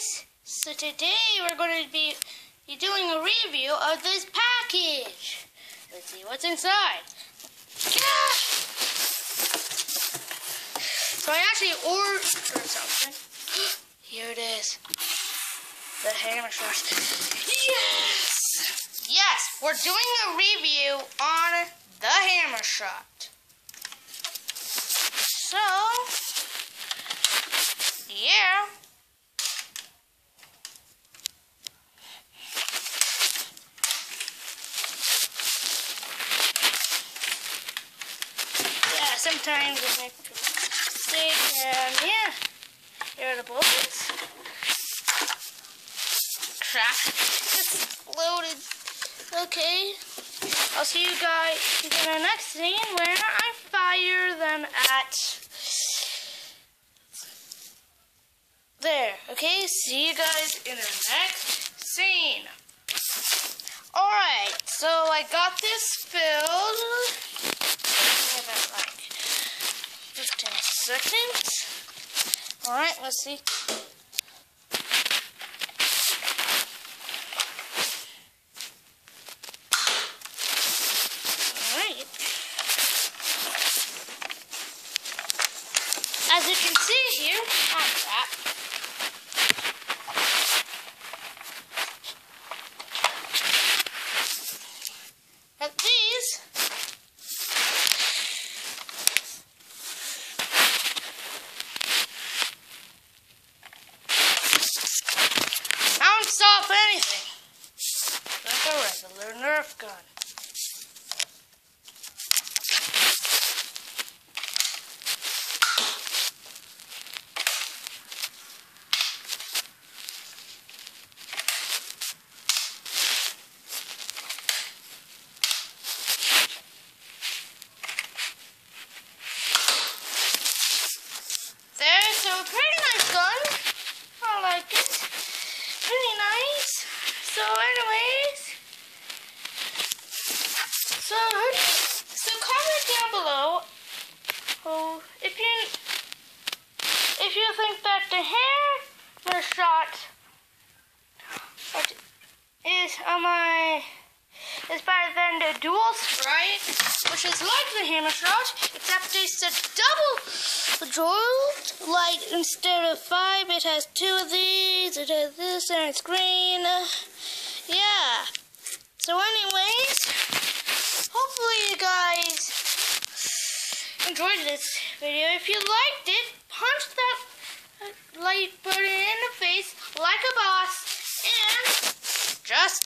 guys! So today we're going to be doing a review of this package. Let's see what's inside. Yeah! So I actually ordered something. Here it is. The Hammershot. Yes! Yes, we're doing a review on the Hammershot. So, yeah. Sometimes I make mistakes and yeah. Here are the bullets. Crap. It's loaded. Okay. I'll see you guys in the next scene where I fire them at there. Okay, see you guys in the next scene. Alright, so I got this filled. Give it like 15 seconds. Alright, let's see. Alright. As you can see here, on that, that these don't stop anything. Like a Nerf gun. There's a pretty nice gun. I like it. Pretty nice. So, anyways, so so comment down below. Oh, if you if you think that the hammer shot is um, on my is better than the dual sprite, which is like the Hammershot, except it's a double jolt. Like instead of five, it has two of these. It has this and it's green. Yeah. So, anyways, hopefully you guys enjoyed this video. If you liked it, Punch that uh, lightburner in the face like a boss and just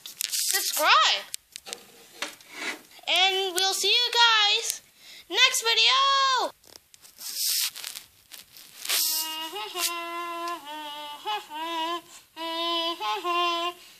subscribe. And we'll see you guys next video.